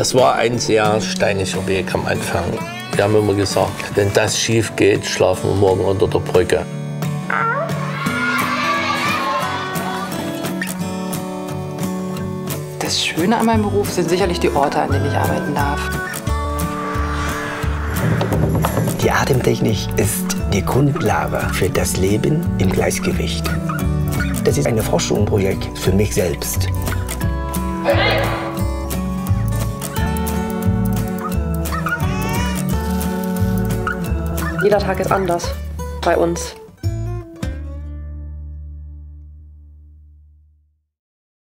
Das war ein sehr steiniger Weg am Anfang. Wir haben immer gesagt, wenn das schief geht, schlafen wir morgen unter der Brücke. Das Schöne an meinem Beruf sind sicherlich die Orte, an denen ich arbeiten darf. Die Atemtechnik ist die Grundlage für das Leben im Gleichgewicht. Das ist ein Forschungsprojekt für mich selbst. Jeder Tag ist anders bei uns.